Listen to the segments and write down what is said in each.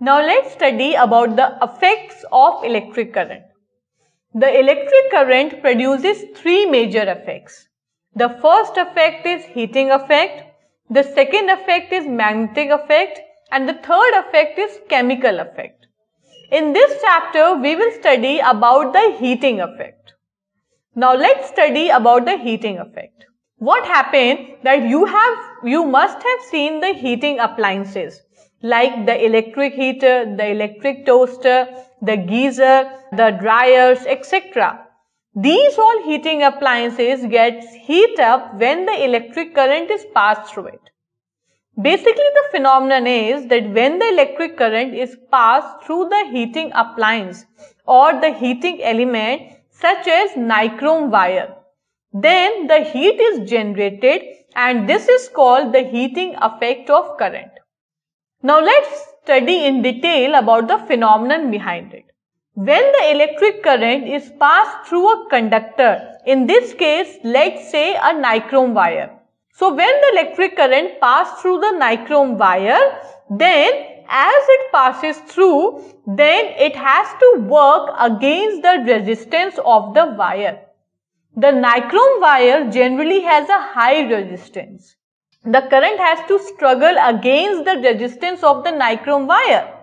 Now let's study about the effects of electric current. The electric current produces three major effects. The first effect is heating effect, the second effect is magnetic effect and the third effect is chemical effect. In this chapter, we will study about the heating effect. Now let's study about the heating effect. What happened that you have, you must have seen the heating appliances like the electric heater, the electric toaster, the geyser, the dryers, etc. These all heating appliances get heat up when the electric current is passed through it. Basically, the phenomenon is that when the electric current is passed through the heating appliance or the heating element such as nichrome wire, then the heat is generated and this is called the heating effect of current. Now let's study in detail about the phenomenon behind it. When the electric current is passed through a conductor, in this case, let's say a nichrome wire. So when the electric current passes through the nichrome wire, then as it passes through, then it has to work against the resistance of the wire. The nichrome wire generally has a high resistance. The current has to struggle against the resistance of the nichrome wire.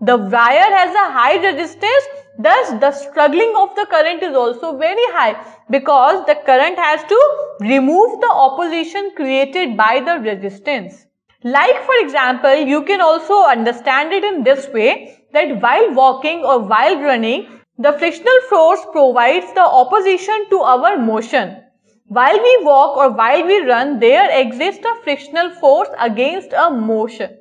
The wire has a high resistance Thus, the struggling of the current is also very high because the current has to remove the opposition created by the resistance. Like for example, you can also understand it in this way that while walking or while running, the frictional force provides the opposition to our motion. While we walk or while we run, there exists a frictional force against a motion.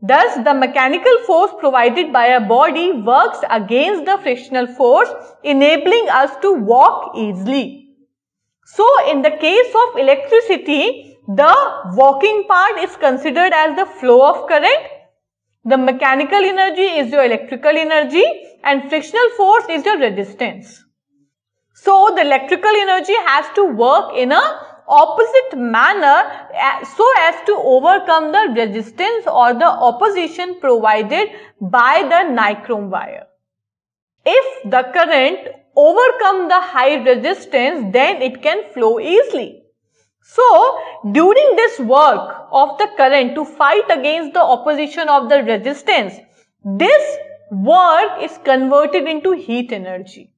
Thus, the mechanical force provided by a body works against the frictional force, enabling us to walk easily. So, in the case of electricity, the walking part is considered as the flow of current. The mechanical energy is your electrical energy and frictional force is your resistance. So, the electrical energy has to work in a opposite manner eh, so as to overcome the resistance or the opposition provided by the nichrome wire. If the current overcome the high resistance, then it can flow easily. So, during this work of the current to fight against the opposition of the resistance, this work is converted into heat energy.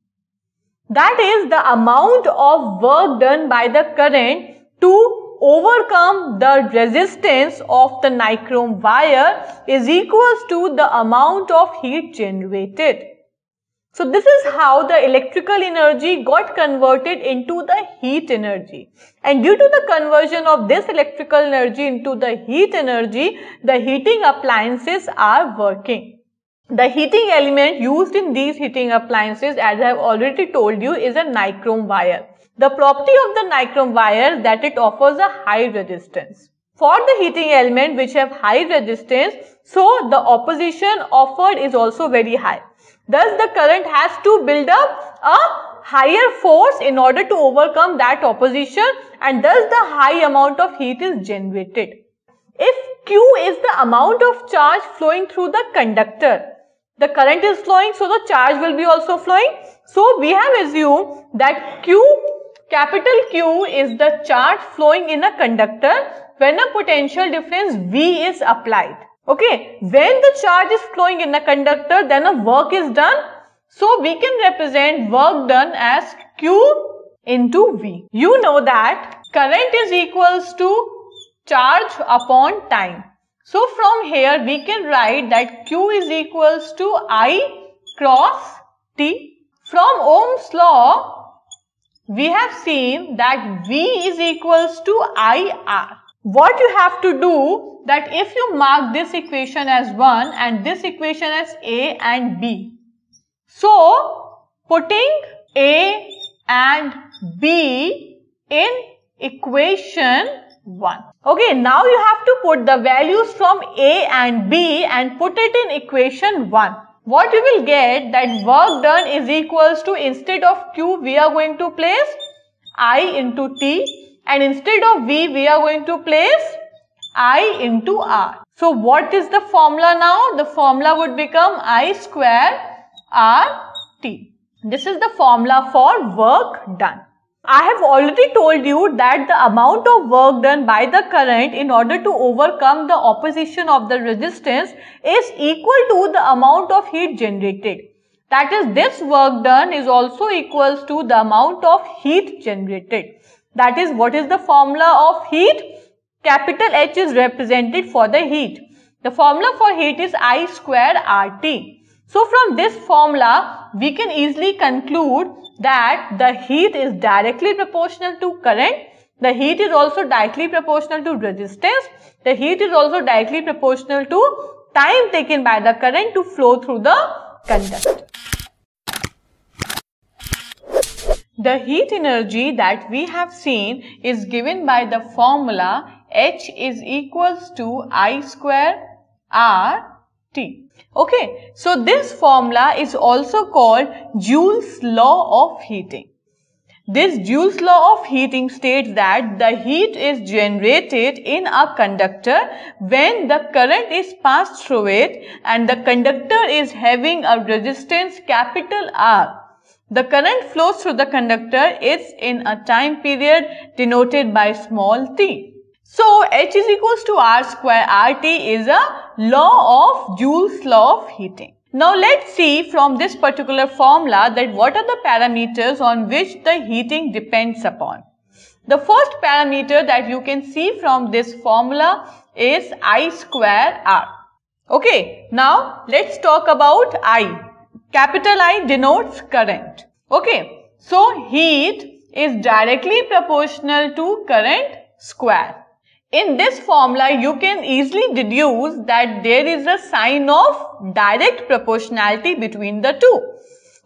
That is the amount of work done by the current to overcome the resistance of the nichrome wire is equals to the amount of heat generated. So this is how the electrical energy got converted into the heat energy. And due to the conversion of this electrical energy into the heat energy, the heating appliances are working. The heating element used in these heating appliances as I have already told you is a nichrome wire. The property of the nichrome wire that it offers a high resistance. For the heating element which have high resistance, so the opposition offered is also very high. Thus the current has to build up a higher force in order to overcome that opposition and thus the high amount of heat is generated. If Q is the amount of charge flowing through the conductor, the current is flowing, so the charge will be also flowing. So we have assumed that Q, capital Q is the charge flowing in a conductor when a potential difference V is applied. Okay, when the charge is flowing in a conductor, then a work is done. So we can represent work done as Q into V. You know that current is equals to charge upon time. So from here we can write that Q is equals to I cross T. From Ohm's law, we have seen that V is equals to IR. What you have to do that if you mark this equation as 1 and this equation as A and B. So, putting A and B in equation 1. Okay, now you have to put the values from A and B and put it in equation 1. What you will get that work done is equals to instead of Q we are going to place I into T and instead of V we are going to place I into R. So what is the formula now? The formula would become I square RT. This is the formula for work done. I have already told you that the amount of work done by the current in order to overcome the opposition of the resistance is equal to the amount of heat generated. That is this work done is also equals to the amount of heat generated. That is what is the formula of heat? Capital H is represented for the heat. The formula for heat is I square RT. So from this formula, we can easily conclude that the heat is directly proportional to current. The heat is also directly proportional to resistance. The heat is also directly proportional to time taken by the current to flow through the conductor. The heat energy that we have seen is given by the formula H is equals to I square R T. Okay, so this formula is also called Joule's law of heating. This Joule's law of heating states that the heat is generated in a conductor when the current is passed through it and the conductor is having a resistance capital R. The current flows through the conductor is in a time period denoted by small t. So H is equals to R square RT is a law of Joule's law of heating. Now let's see from this particular formula that what are the parameters on which the heating depends upon. The first parameter that you can see from this formula is I square R. Okay, now let's talk about I. Capital I denotes current. Okay, so heat is directly proportional to current square. In this formula, you can easily deduce that there is a sign of direct proportionality between the two.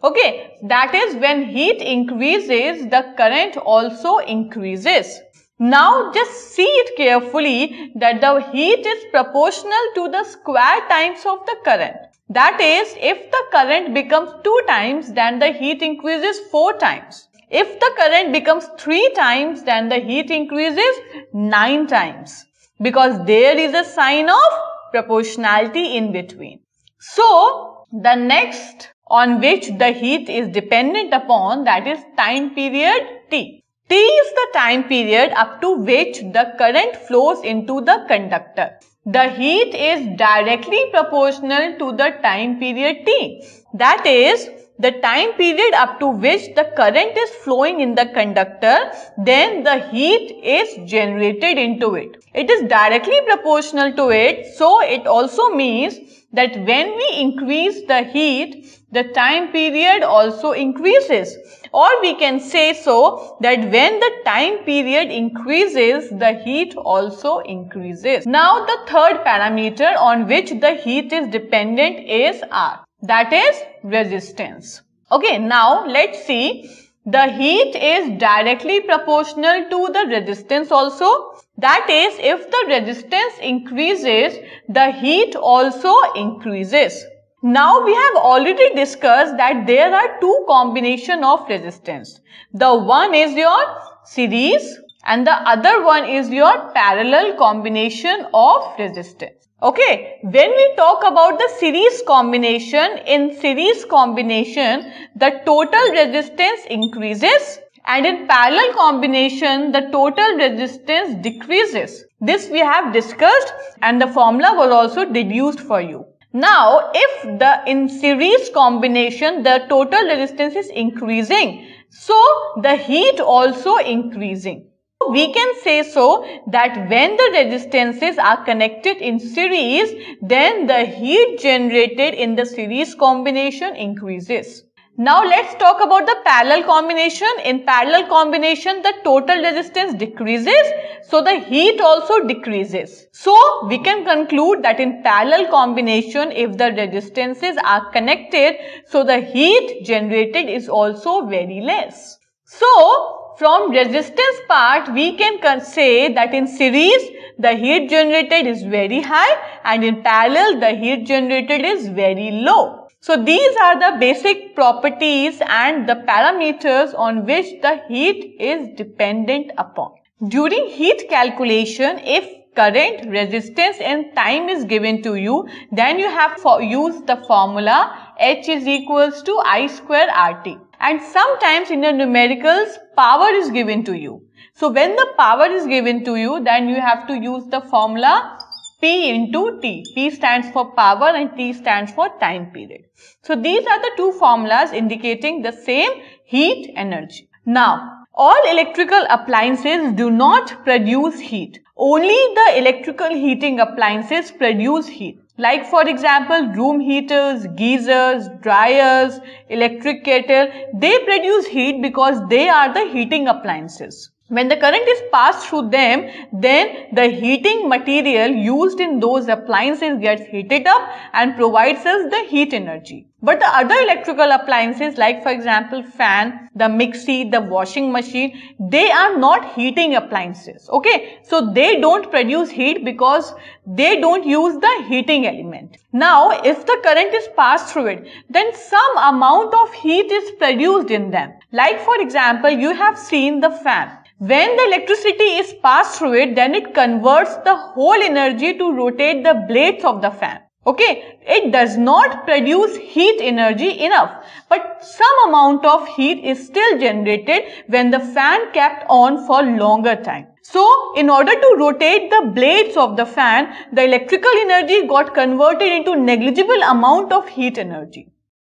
Okay, that is when heat increases, the current also increases. Now just see it carefully that the heat is proportional to the square times of the current. That is, if the current becomes 2 times, then the heat increases 4 times. If the current becomes 3 times, then the heat increases 9 times because there is a sign of proportionality in between. So, the next on which the heat is dependent upon that is time period T. T is the time period up to which the current flows into the conductor. The heat is directly proportional to the time period T. That is, the time period up to which the current is flowing in the conductor, then the heat is generated into it. It is directly proportional to it. So, it also means that when we increase the heat, the time period also increases. Or we can say so that when the time period increases, the heat also increases. Now the third parameter on which the heat is dependent is R that is resistance. Okay, now let's see the heat is directly proportional to the resistance also. That is, if the resistance increases, the heat also increases. Now we have already discussed that there are two combination of resistance. The one is your series and the other one is your parallel combination of resistance. Okay, when we talk about the series combination, in series combination, the total resistance increases and in parallel combination, the total resistance decreases. This we have discussed and the formula was also deduced for you. Now, if the in series combination, the total resistance is increasing, so the heat also increasing. We can say so that when the resistances are connected in series, then the heat generated in the series combination increases. Now let's talk about the parallel combination. In parallel combination, the total resistance decreases, so the heat also decreases. So we can conclude that in parallel combination, if the resistances are connected, so the heat generated is also very less. So from resistance part, we can say that in series, the heat generated is very high and in parallel, the heat generated is very low. So these are the basic properties and the parameters on which the heat is dependent upon. During heat calculation, if current, resistance and time is given to you, then you have to use the formula H is equals to I square RT. And sometimes in the numericals, power is given to you. So when the power is given to you, then you have to use the formula P into T. P stands for power and T stands for time period. So these are the two formulas indicating the same heat energy. Now, all electrical appliances do not produce heat. Only the electrical heating appliances produce heat. Like for example, room heaters, geysers, dryers, electric kettle, they produce heat because they are the heating appliances. When the current is passed through them, then the heating material used in those appliances gets heated up and provides us the heat energy. But the other electrical appliances like for example fan, the mixie, the washing machine, they are not heating appliances. Okay. So they don't produce heat because they don't use the heating element. Now if the current is passed through it, then some amount of heat is produced in them. Like for example, you have seen the fan. When the electricity is passed through it, then it converts the whole energy to rotate the blades of the fan. Okay, it does not produce heat energy enough, but some amount of heat is still generated when the fan kept on for longer time. So, in order to rotate the blades of the fan, the electrical energy got converted into negligible amount of heat energy.